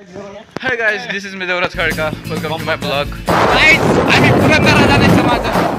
Hi guys, this is Midavrat Khadka. Welcome to my vlog. Guys, आम्ही पुरंदरा जाण्याचं माझं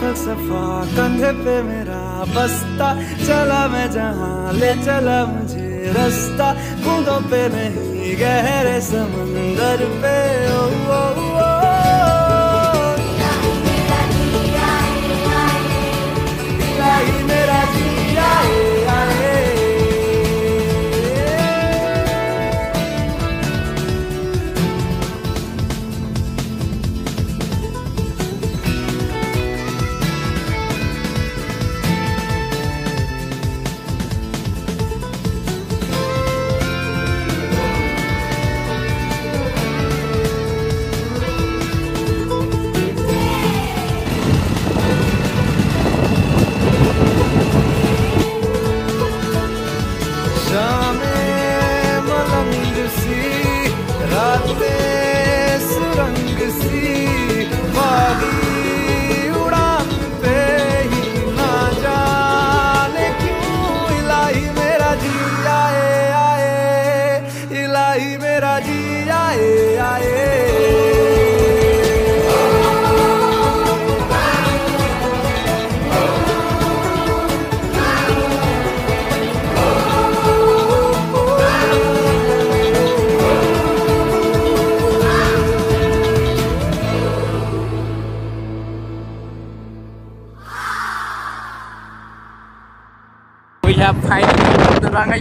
फलसफा कंधे पे मेरा बस्ता। चला मैं जहाँ ले चला मुझे रास्ता। बूंदों पे नहीं गहरे समंदर पे। ओ, ओ, ओ, ओ। मेरा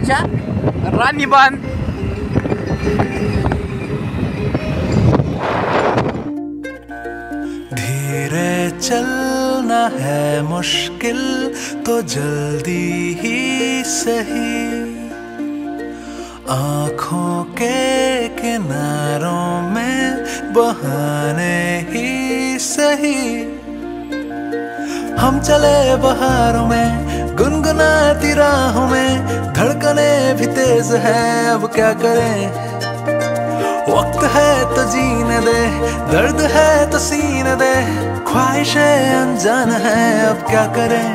rangaच्या राणीबान धीरे चलना है मुश्किल तो जल्दी ही सही। आँखों के किनारों में बहाने ही सही। हम चले बहारों में गुनगुनाती राहों में, धड़कने भी तेज है, अब क्या करें? वक्त है तो जीने दे, दर्द है तो सीने दे, ख्वाहिशें अनजान है, अब क्या करें?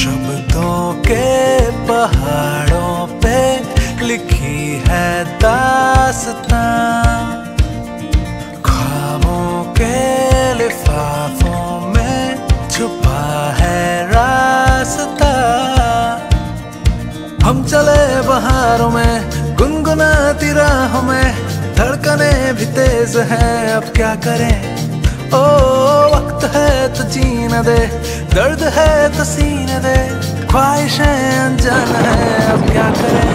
शब्दों के पहाड़ों पे लिखी है दास्तां बहारों में गुनगुनाती राहों में धड़कने भी तेज हैं अब क्या करें ओ वक्त है तो जीने दे दर्द है तो सीने दे ख्वाहिशें अनजान है अब क्या करें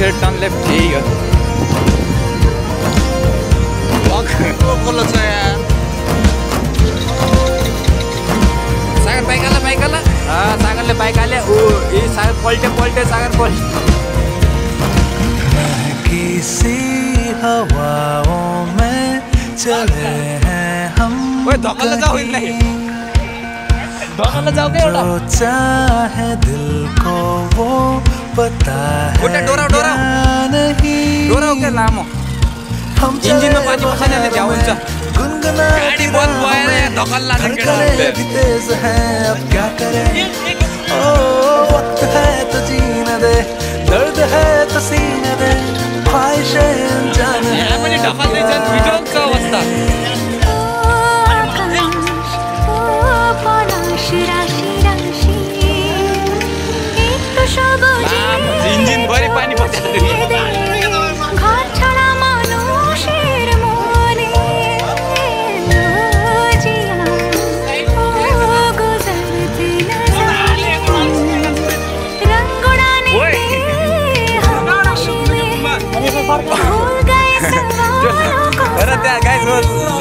फिर टर्न लेफ़्ट ठीक है सागर बाइक आला बाइक आला हाँ सागरले बाइक आले ऊ ये सागर पल्टे पल्टे सागर पल्टे किसी हवाओं में चले हैं हम ओए धक्काले जाऊ कहीं। नहीं। धक्काले जाऊ के एउटा जो चाहे दिल को वो पता है डोरा, डोरा। नहीं? डोरा के लामो। हम इंजिन में पानी पसेने ले जाओ। में, गुनगुनाती गाड़ी बहुत बुआ है, के धड़कनें भी तेज हैं। अब क्या करें? ओ वक्त है तो जीने दे। दर्द है तो सीने दे। ख्वाहिशें अनजान हैं, यहाँ पनि अब ढकाल्दै छन् क्या बिजोगको अवस्था।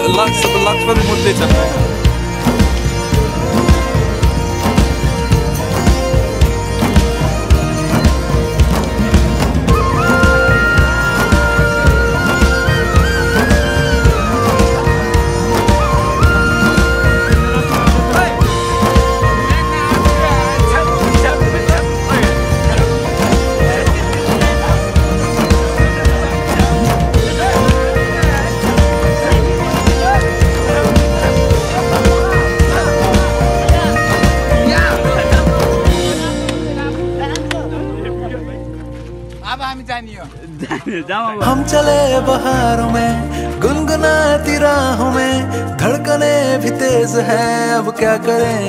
रिलैक्स रिलैक्स मुद्दे चल रहे हैं अब हामी जाने हो हम चले बहारों में गुनगुनाती राहों में धड़कने भी तेज हैं अब क्या करें?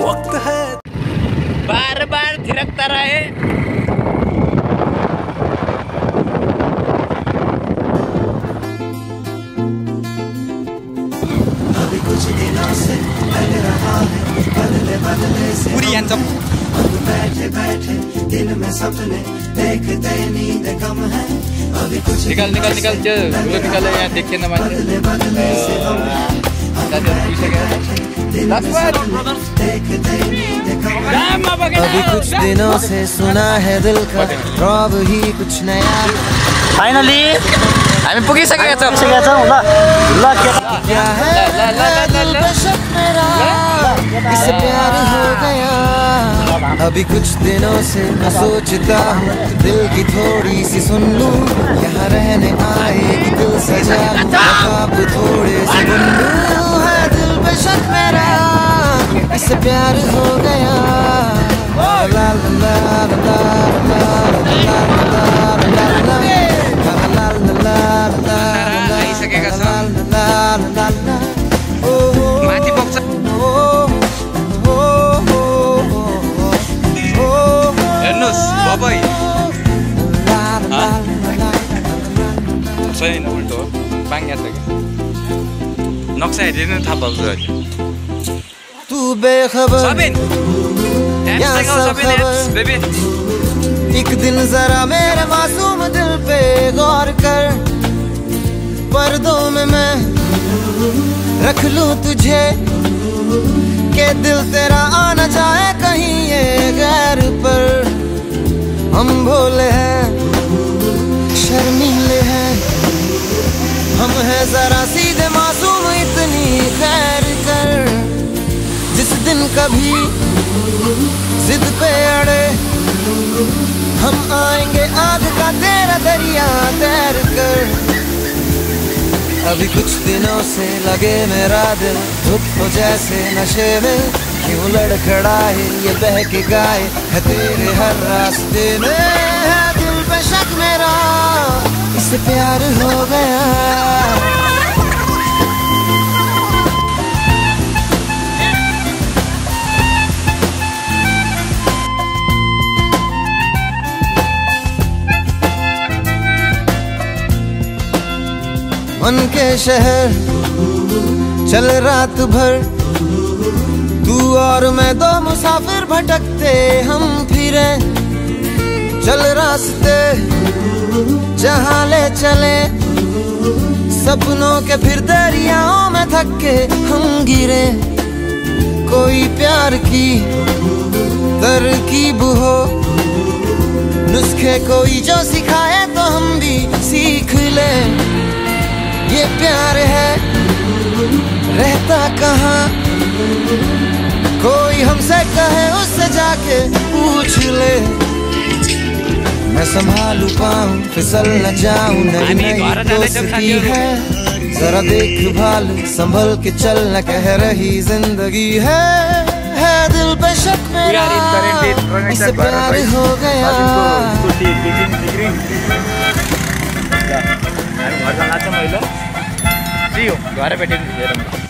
वक्त है। बार बार थिरकता रहे। पूरी बैठे बैठे दिल में सपने देखते नींद कम है अभी कुछ निकल निकल निकल चलो निकल यहाँ के ना बदले बदले से हम अभी कुछ दिनों से सुना है दिल का रॉब ही कुछ नया फाइनली हामी पुगी सके क्या है इस प्यार हो गया। अभी कुछ दिनों से मैं सोचता हूँ, दिल की थोड़ी सी सुन लूँ। यहाँ रहने आए दिल सजा आप थोड़े से बुन है दिल बेशक मेरा। इसे प्यार हो गया। ला ला ला ला ला ला ला। Apa ini? Hah? Saya ini ulto, banyak lagi. Nok saya ini tak bagus aja. Tu bekhabar. Sabin. Dance tengok Sabin dance, baby. एक दिन जरा मेरे मासूम दिल पे गौर कर पर्दों में मैं रख लूँ तुझे के दिल तेरा आना जाए कहीं ये गैर पर हम भोले हैं शर्मीले हैं। हम हैं जरा सीधे मासूम, इतनी खैर कर। जिस दिन कभी जिद पे अड़े, हम आएँगे आग का तेरा दरिया तैर कर। अभी कुछ दिनों से लगे मेरा दिल धुप जैसे नशे में। क्यों लड़खड़ाए, ये बहके गाए है तेरे हर रास्ते में? है दिल पे शक मेरा इससे प्यार हो गया। मन के शहर चल रात भर तू और मैं दो मुसाफिर भटकते, हम फिरे चल रास्ते, जहाँ ले चले। सपनों के फिर दरियाओं में थक के हम गिरे। कोई प्यार की तरकीब हो नुस्खे कोई जो सिखाए तो हम भी सीख ले। ये प्यार है, रहता कहाँ? कोई हमसे कहे उससे जाके पूछ ले। मैं संभालू पाऊँ फिसल न जाऊँ नई आम्ही नई दोस्ती है। जरा देख भाल संभल के चल न कह रही ज़िंदगी है। है दिल पे शक मेरा। इससे प्यार हो गया. घरै भेटेँ